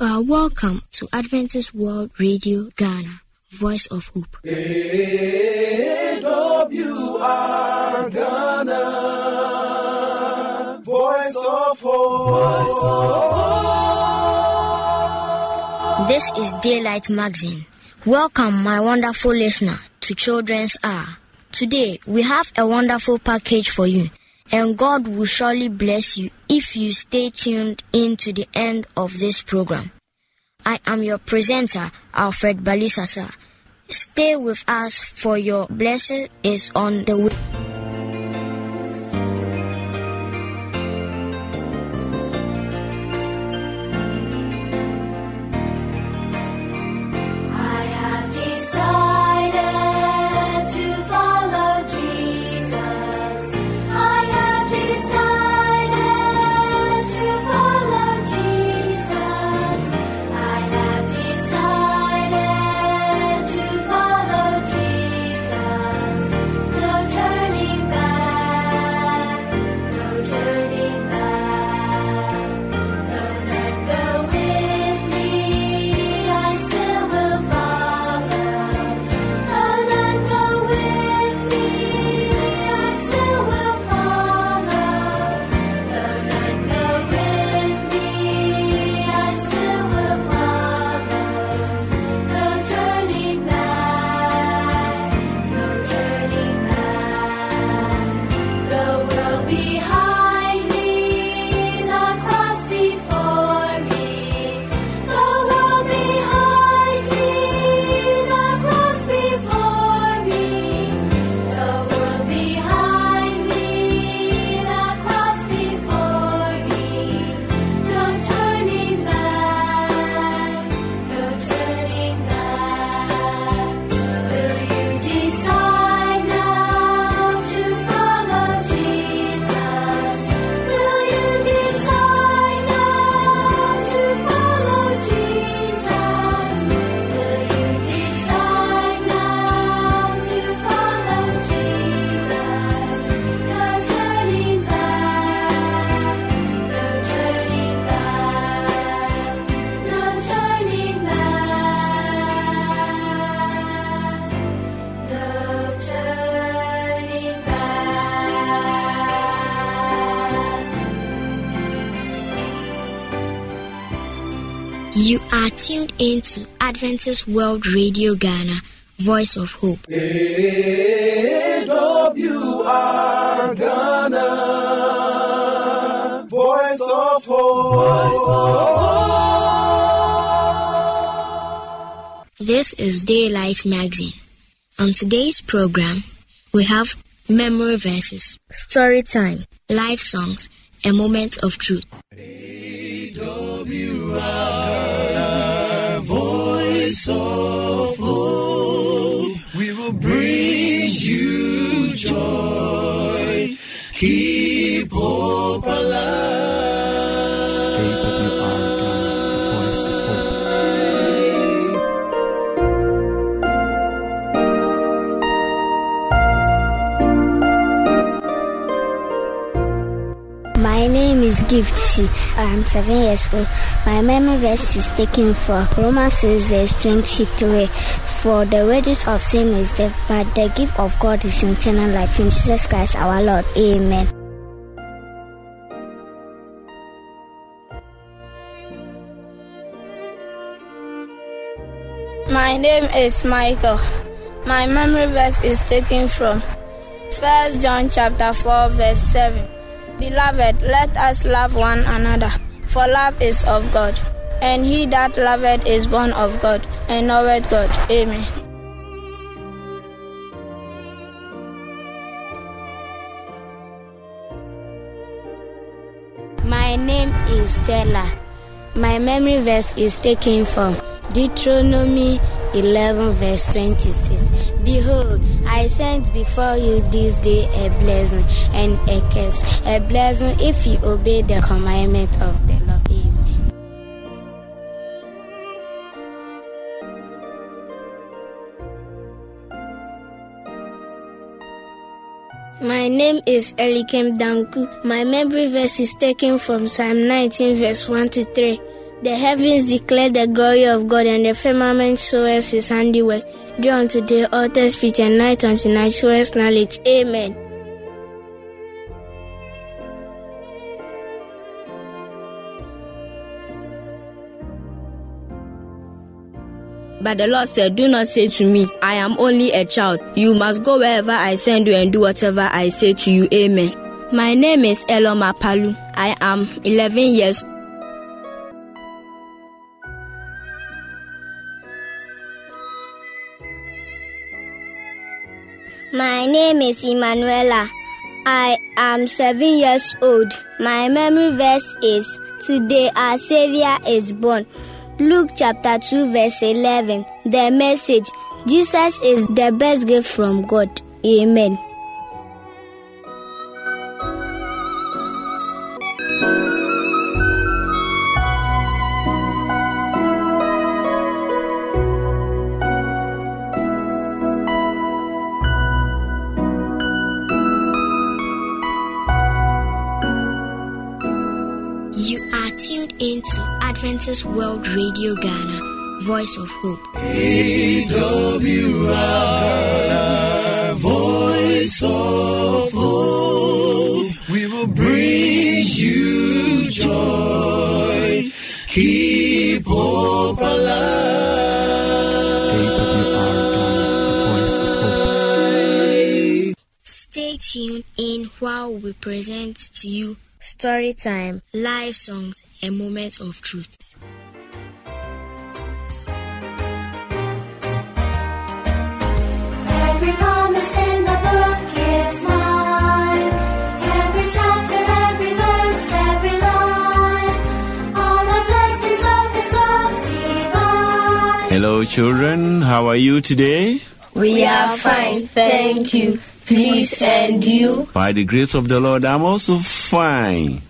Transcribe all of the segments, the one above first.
Are welcome to Adventist World Radio Ghana, Voice of Hope. AWR Ghana, Voice of Hope. This is Daylight Magazine. Welcome, my wonderful listener, to Children's Hour. Today, we have a wonderful package for you, and God will surely bless you if you stay tuned in to the end of this program. I am your presenter, Alfred Balisasa. Stay with us for your blessing is on the way. You are tuned into Adventist World Radio Ghana, Voice of Hope. AWR Ghana, Voice of Hope. This is Daylight Magazine. On today's program, we have memory verses, story time, live songs, and moment of truth. Voice of. We will bring you joy. Keep hope alive. Gifty. I'm um, seven years old. My memory verse is taken from Romans 6 verse 23. For the wages of sin is death, but the gift of God is eternal life in Jesus Christ our Lord. Amen. My name is Michael. My memory verse is taken from 1 John chapter 4 verse 7. Beloved, let us love one another, for love is of God. And he that loveth is born of God, and knoweth God. Amen. My name is Stella. My memory verse is taken from Deuteronomy 11, verse 26. Behold, I sent before you this day a blessing and a curse. A blessing if you obey the commandment of the Lord. Amen. My name is Elikem Danku. My memory verse is taken from Psalm 19, verse 1 to 3. The heavens declare the glory of God, and the firmament shows his handiwork. Day unto day, author speech, and night unto night shows knowledge. Amen. But the Lord said, Do not say to me, I am only a child. You must go wherever I send you and do whatever I say to you. Amen. My name is Eloma Palu. I am 11 years My name is Emanuela. I am seven years old. My memory verse is Today our Savior is born. Luke chapter 2, verse 11. The message Jesus is the best gift from God. Amen. Adventist World Radio Ghana, Voice of Hope. AWR, voice of hope. We will bring you joy. Keep hope alive. AWR Ghana, voice of hope. Stay tuned in while we present to you story time, live songs, and moments of truth. Hello, children. How are you today? We are fine, thank you. Please and you. By the grace of the Lord, I'm also fine.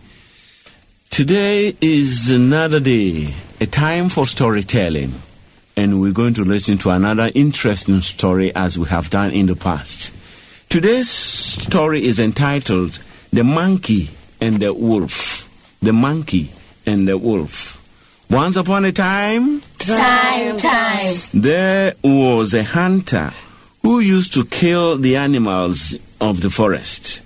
Today is another day, a time for storytelling. And we're going to listen to another interesting story as we have done in the past. Today's story is entitled The Monkey and the Wolf. The Monkey and the Wolf. Once upon a time, Time, time. there was a hunter who used to kill the animals of the forest.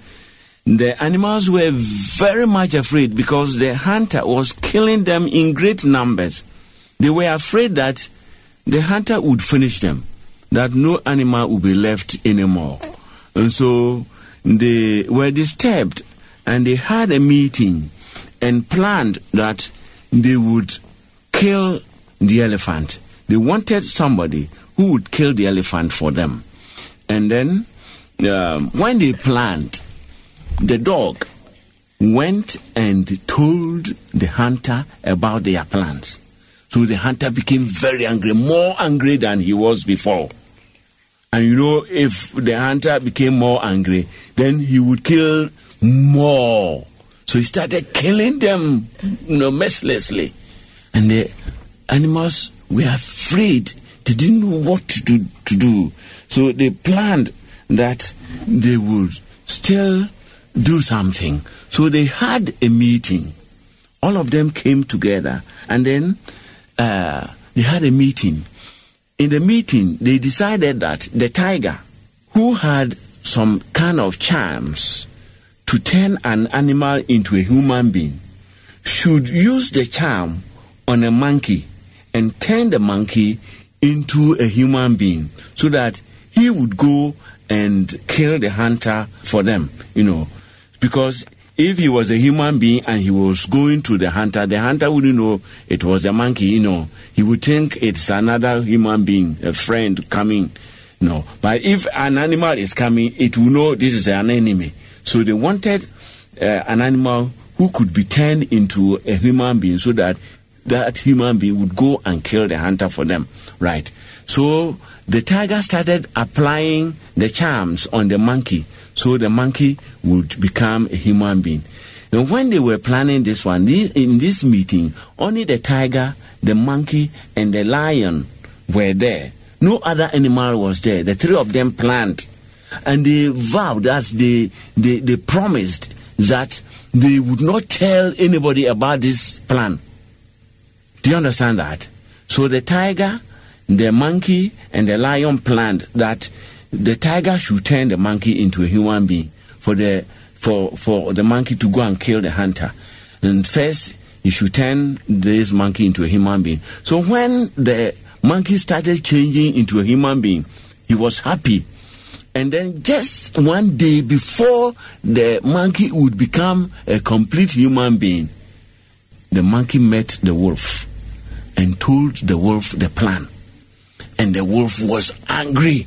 The animals were very much afraid because the hunter was killing them in great numbers. They were afraid that the hunter would finish them, that no animal would be left anymore. And so they were disturbed and they had a meeting and planned that they would kill the elephant. They wanted somebody who would kill the elephant for them. And then, um, when they planned, the dog went and told the hunter about their plans. So the hunter became very angry, more angry than he was before. And you know, if the hunter became more angry, then he would kill more. So he started killing them you know, mercilessly. And the animals were afraid. They didn't know what to do, to do. So they planned that they would still do something. So they had a meeting. All of them came together and then uh, they had a meeting. In the meeting, they decided that the tiger, who had some kind of charms to turn an animal into a human being, should use the charm on a monkey and turn the monkey into a human being so that he would go and kill the hunter for them, you know. Because if he was a human being and he was going to the hunter, the hunter wouldn't know it was a monkey, you know. He would think it's another human being, a friend coming, you know. But if an animal is coming, it will know this is an enemy. So they wanted uh, an animal who could be turned into a human being so that that human being would go and kill the hunter for them. Right. So the tiger started applying the charms on the monkey so the monkey would become a human being. And when they were planning this one, in this meeting, only the tiger, the monkey, and the lion were there. No other animal was there. The three of them planned. And they vowed that they, they, they promised that they would not tell anybody about this plan. Do you understand that? So the tiger, the monkey, and the lion planned that the tiger should turn the monkey into a human being for the for for the monkey to go and kill the hunter. And first, he should turn this monkey into a human being. So when the monkey started changing into a human being, he was happy. And then just one day before the monkey would become a complete human being, the monkey met the wolf and told the wolf the plan. And the wolf was angry.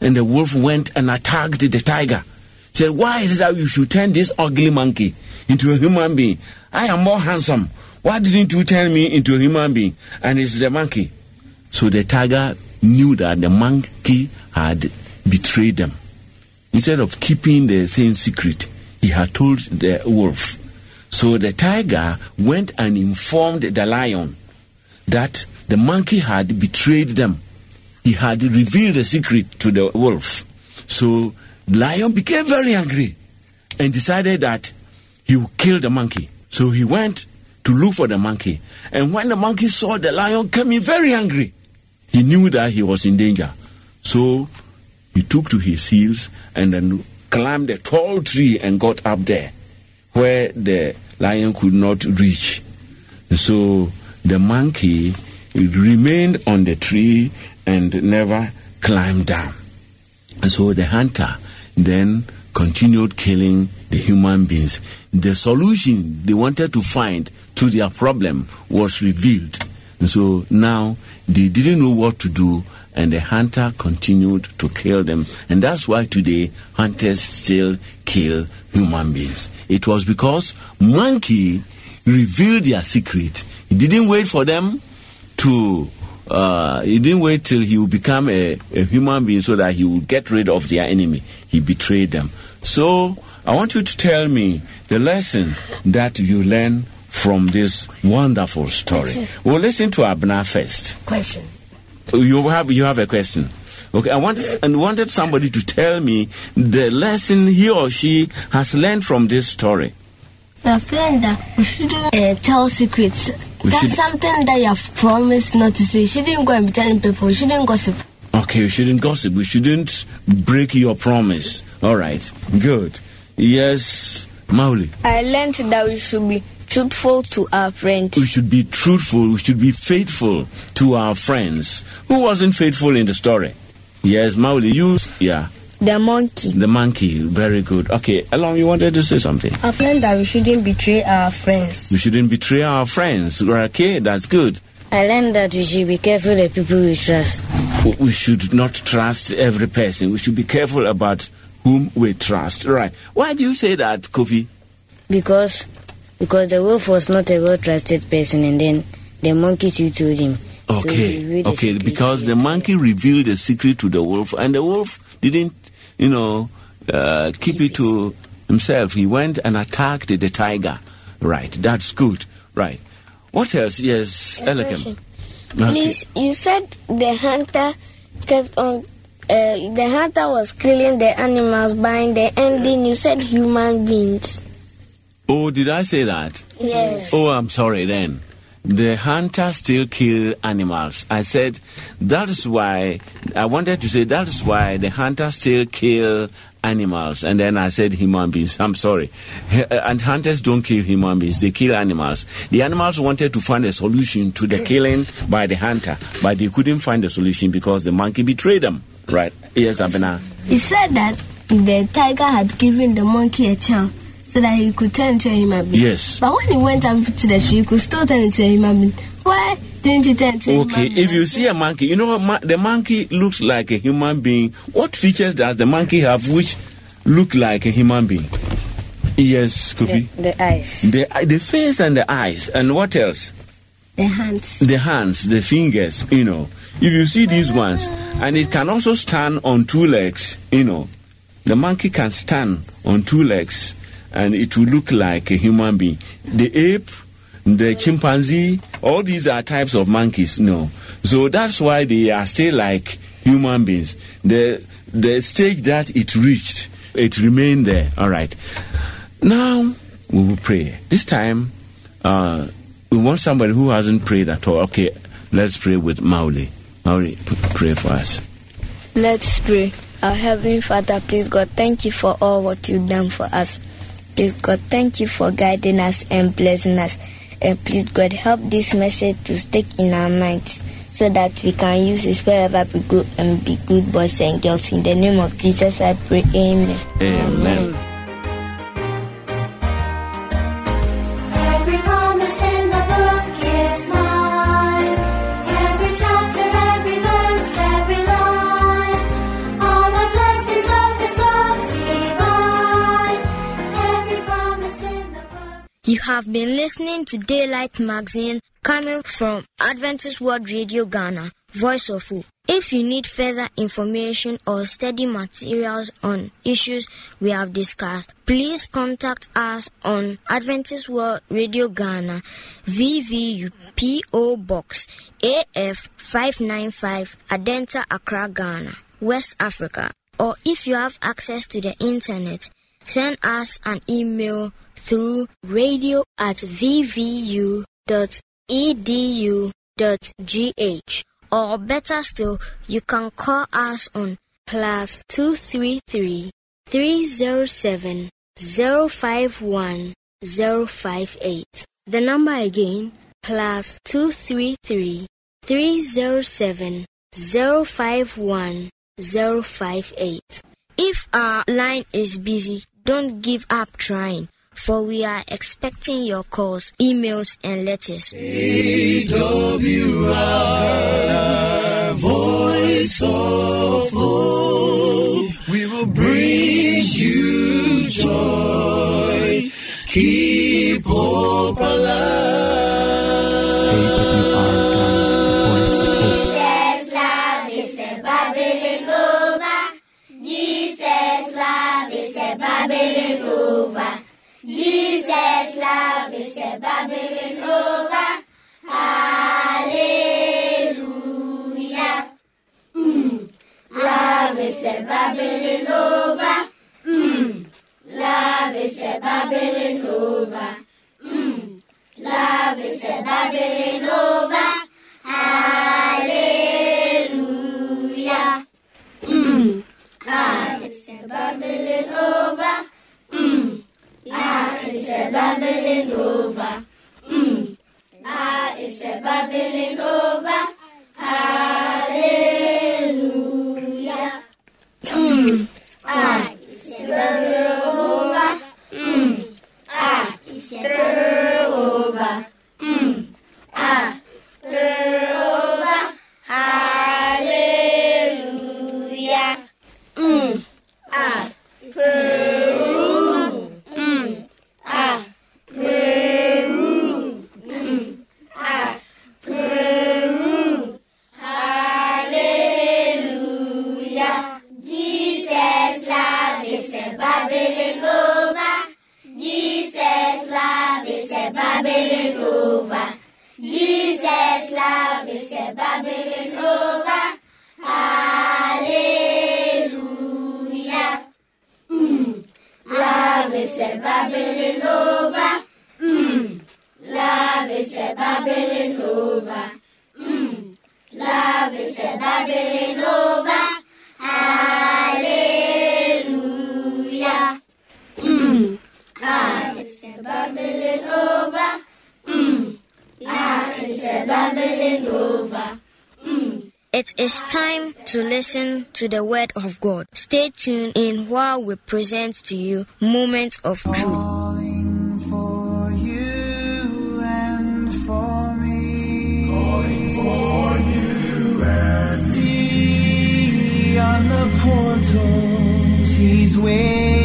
And the wolf went and attacked the tiger. Said, Why is it that you should turn this ugly monkey into a human being? I am more handsome. Why didn't you turn me into a human being? And it's the monkey. So the tiger knew that the monkey had betrayed them. Instead of keeping the thing secret, he had told the wolf. So the tiger went and informed the lion that the monkey had betrayed them. He had revealed the secret to the wolf. So lion became very angry and decided that he would kill the monkey. So he went to look for the monkey. And when the monkey saw the lion coming very angry, he knew that he was in danger. So he took to his heels and then climbed a tall tree and got up there where the lion could not reach. So the monkey remained on the tree and never climbed down. And so the hunter then continued killing the human beings. The solution they wanted to find to their problem was revealed. And so now they didn't know what to do, and the hunter continued to kill them. And that's why today hunters still kill human beings. It was because monkey revealed their secret. He didn't wait for them to uh, he didn't wait till he would become a, a human being so that he would get rid of their enemy. He betrayed them. So I want you to tell me the lesson that you learn from this wonderful story. We'll listen to Abner first. Question. You have you have a question. Okay, I wanted and wanted somebody to tell me the lesson he or she has learned from this story. The friend that we shouldn't uh, tell secrets. We That's should- something that you have promised not to say. You shouldn't go and be telling people. You shouldn't gossip. Okay, we shouldn't gossip. We shouldn't break your promise. All right, good. Yes, Mauli. I learned that we should be truthful to our friends. We should be truthful. We should be faithful to our friends. Who wasn't faithful in the story? Yes, Mauli. You, yeah, The monkey. the monkey. Very good. Okay, Along, you wanted to say something. I've learned that we shouldn't betray our friends. We shouldn't betray our friends. Okay, that's good. I learned that we should be careful the people we trust. We should not trust every person. We should be careful about whom we trust. Right. Why do you say that, Kofi? Because because the wolf was not a well trusted person and then the monkey too told him. Okay, revealed the okay, because the monkey revealed the secret to the wolf, and the wolf didn't, you know, uh, keep it to himself. He went and attacked the tiger. Right, that's good. Right. What else? Yes, Elikem. Okay. Please, you said the hunter kept on. Uh, the hunter was killing the animals, but in the ending, you said human beings. Oh, did I say that? Yes. Oh, I'm sorry then. The hunter still kill animals. I said that is why I wanted to say that is why the hunter still kill animals, and then I said human beings. I'm sorry, uh, and hunters don't kill human beings; they kill animals. The animals wanted to find a solution to the killing by the hunter, but they couldn't find a solution because the monkey betrayed them. Right? Yes, Abena. He said that the tiger had given the monkey a charm so that he could turn into a human being. Yes. But when he went up to the tree, he could still turn into a human being. Why didn't he turn into a Okay, human being? if you see a monkey, you know what? Ma- the monkey looks like a human being. What features does the monkey have which look like a human being? Yes, the, the eyes. The, the face and the eyes, and what else? The hands. The hands, the fingers, you know. If you see these ones, and it can also stand on two legs, you know. The monkey can stand on two legs, and it will look like a human being. The ape, the chimpanzee, all these are types of monkeys, no. So that's why they are still like human beings. The the stage that it reached, it remained there. All right. Now we will pray. This time, uh, we want somebody who hasn't prayed at all. Okay, let's pray with Mauli. Mauli, pray for us. Let's pray. Our Heavenly Father, please God, thank you for all what you've done for us. Please God, thank you for guiding us and blessing us. And please God, help this message to stick in our minds so that we can use it wherever we go and be good boys and girls. In the name of Jesus, I pray. Amen. Amen. Every have been listening to Daylight Magazine coming from Adventist World Radio Ghana, Voice of Hope. If you need further information or study materials on issues we have discussed, please contact us on Adventist World Radio Ghana, VVU PO Box AF 595 Adenta Accra, Ghana, West Africa. Or if you have access to the internet, send us an email through radio at vvu.edu.gh or better still you can call us on plus 233 307 051 058 the number again plus 233 307 051 058 if our line is busy don't give up trying for we are expecting your calls, emails, and letters. AWR, voice of hope. We will bring you joy. Keep hope alive. says love is a bubbling over. Hallelujah. Mm. Love is a bubbling over. Mm. Love is a bubbling over. Mm. Love is a bubbling over. Babele Nova. Hum. Mm. Ah, esse é Babele Nova. bubbling over. Jesus love is a. Jesus love is a bubbling over. Hallelujah. Mm. Love is a bubbling over. Mm. Love is a bubbling over. Mm. It is time to listen to the word of God. Stay tuned in while we present to you moments of truth. For you and for me. Calling for you and me. on the portals, he's waiting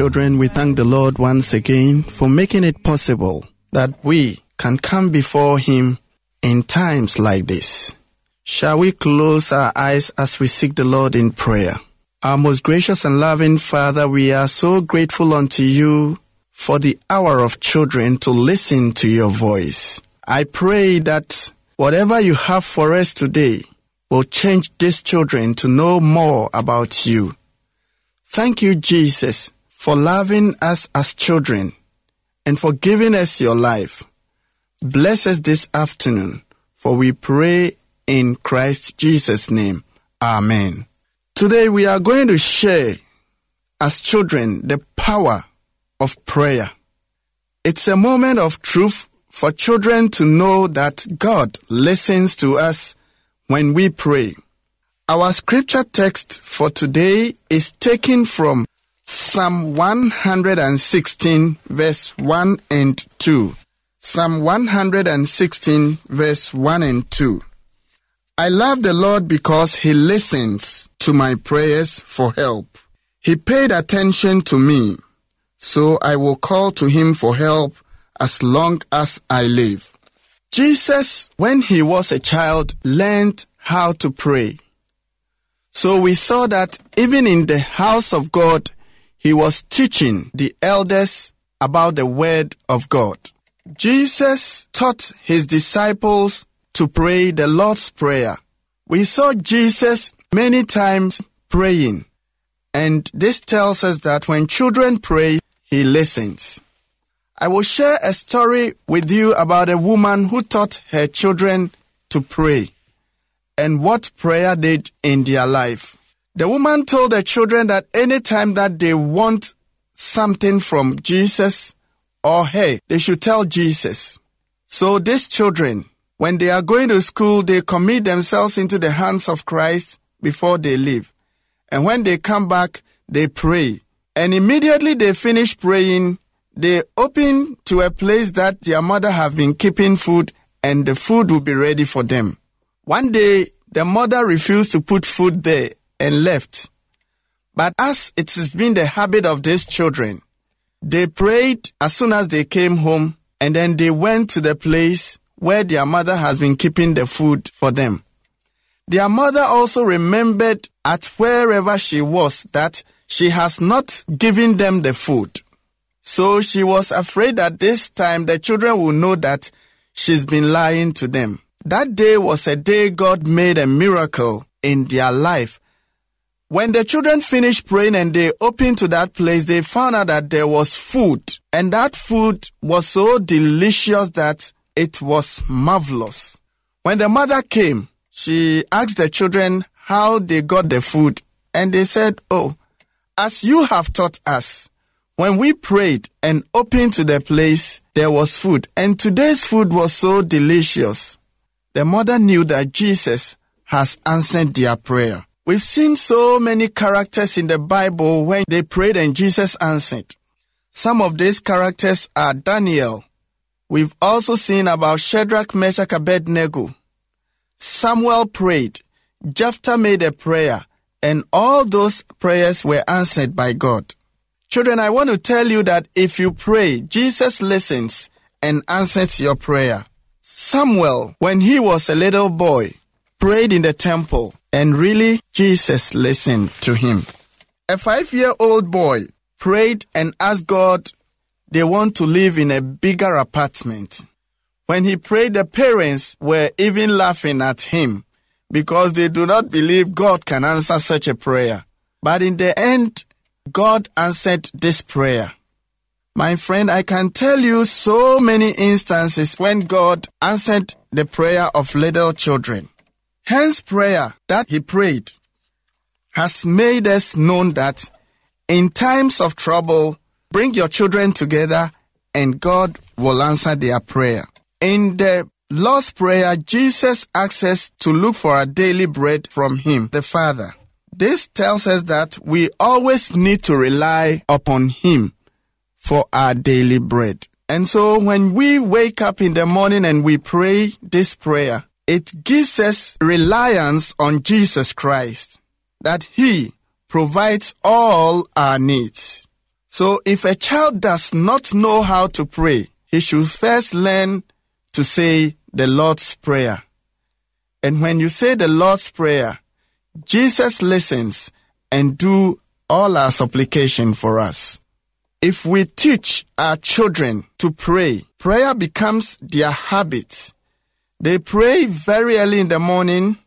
Children, we thank the Lord once again for making it possible that we can come before Him in times like this. Shall we close our eyes as we seek the Lord in prayer? Our most gracious and loving Father, we are so grateful unto you for the hour of children to listen to your voice. I pray that whatever you have for us today will change these children to know more about you. Thank you, Jesus, for loving us as children and for giving us your life. Bless us this afternoon, for we pray in Christ Jesus' name. Amen. Today we are going to share as children the power of prayer. It's a moment of truth for children to know that God listens to us when we pray. Our scripture text for today is taken from Psalm 116 verse 1 and 2. Psalm 116 verse 1 and 2. I love the Lord because he listens to my prayers for help. He paid attention to me, so I will call to him for help as long as I live. Jesus, when he was a child, learned how to pray. So we saw that even in the house of God, he was teaching the elders about the word of God. Jesus taught his disciples to pray the Lord's Prayer. We saw Jesus many times praying, and this tells us that when children pray, he listens. I will share a story with you about a woman who taught her children to pray and what prayer did in their life. The woman told the children that anytime that they want something from Jesus or her, they should tell Jesus. So these children, when they are going to school, they commit themselves into the hands of Christ before they leave. And when they come back, they pray. And immediately they finish praying, they open to a place that their mother have been keeping food and the food will be ready for them. One day, the mother refused to put food there and left. But as it has been the habit of these children, they prayed as soon as they came home and then they went to the place where their mother has been keeping the food for them. Their mother also remembered at wherever she was that she has not given them the food. So she was afraid that this time the children will know that she's been lying to them. That day was a day God made a miracle in their life. When the children finished praying and they opened to that place, they found out that there was food. And that food was so delicious that it was marvelous. When the mother came, she asked the children how they got the food. And they said, Oh, as you have taught us, when we prayed and opened to the place, there was food. And today's food was so delicious. The mother knew that Jesus has answered their prayer. We've seen so many characters in the Bible when they prayed and Jesus answered. Some of these characters are Daniel. We've also seen about Shadrach, Meshach, Abednego. Samuel prayed. Jephthah made a prayer. And all those prayers were answered by God. Children, I want to tell you that if you pray, Jesus listens and answers your prayer. Samuel, when he was a little boy, prayed in the temple and really Jesus listened to him. A five year old boy prayed and asked God they want to live in a bigger apartment. When he prayed, the parents were even laughing at him because they do not believe God can answer such a prayer. But in the end, God answered this prayer. My friend, I can tell you so many instances when God answered the prayer of little children. Hence, prayer that he prayed has made us known that in times of trouble, bring your children together and God will answer their prayer. In the Lord's Prayer, Jesus asks us to look for our daily bread from Him, the Father. This tells us that we always need to rely upon Him for our daily bread. And so when we wake up in the morning and we pray this prayer, it gives us reliance on Jesus Christ, that He provides all our needs. So if a child does not know how to pray, he should first learn to say the Lord's Prayer. And when you say the Lord's Prayer, Jesus listens and do all our supplication for us. If we teach our children to pray, prayer becomes their habit. They pray very early in the morning.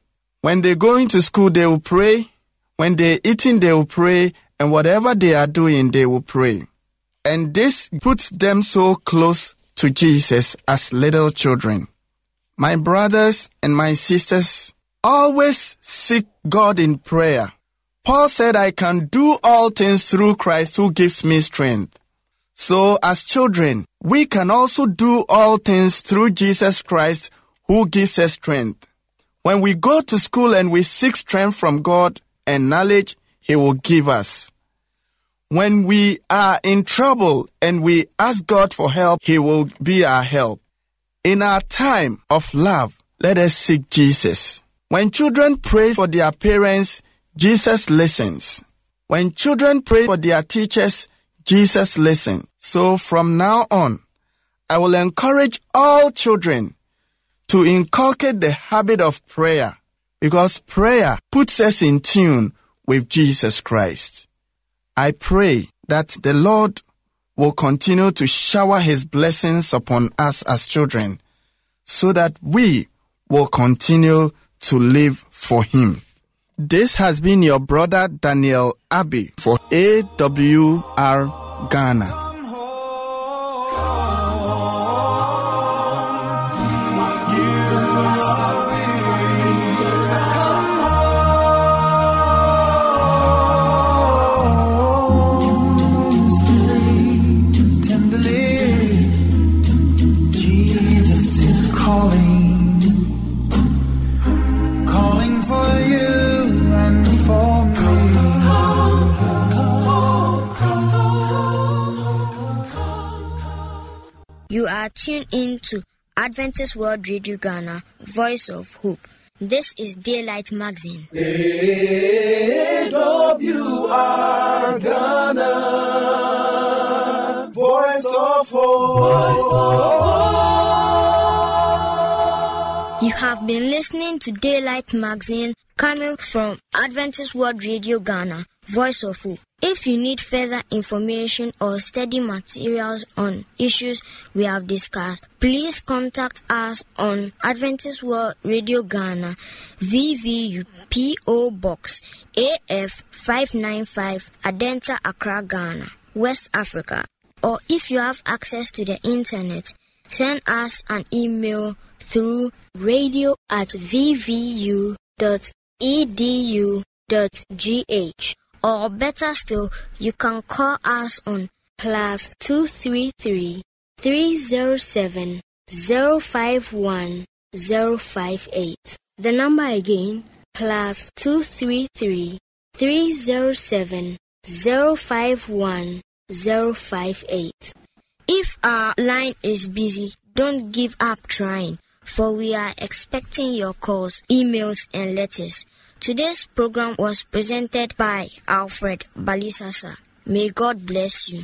When they go into school, they will pray. When they're eating, they will pray. and whatever they are doing, they will pray. And this puts them so close to Jesus as little children. My brothers and my sisters, always seek God in prayer. Paul said, I can do all things through Christ who gives me strength. So as children, we can also do all things through Jesus Christ who gives us strength. When we go to school and we seek strength from God and knowledge, He will give us. When we are in trouble and we ask God for help, He will be our help. In our time of love, let us seek Jesus. When children pray for their parents, Jesus listens. When children pray for their teachers, Jesus listens. So from now on, I will encourage all children to inculcate the habit of prayer because prayer puts us in tune with Jesus Christ. I pray that the Lord will continue to shower his blessings upon us as children so that we will continue to live for him. This has been your brother Daniel Abbey for AWR Ghana. You are tuned in to Adventist World Radio Ghana, Voice of Hope. This is Daylight Magazine. AWR Ghana, Voice of Hope. You have been listening to Daylight Magazine coming from Adventist World Radio Ghana, Voice of Hope. If you need further information or study materials on issues we have discussed, please contact us on Adventist World Radio Ghana, VVU PO Box AF 595 Adenta Accra, Ghana, West Africa. Or if you have access to the internet, send us an email through radio at vvu.edu.gh or better still, you can call us on plus 233 307 051 058. The number again, plus 233 307 051 058. If our line is busy, don't give up trying, for we are expecting your calls, emails, and letters. Today's program was presented by Alfred Balisasa. May God bless you.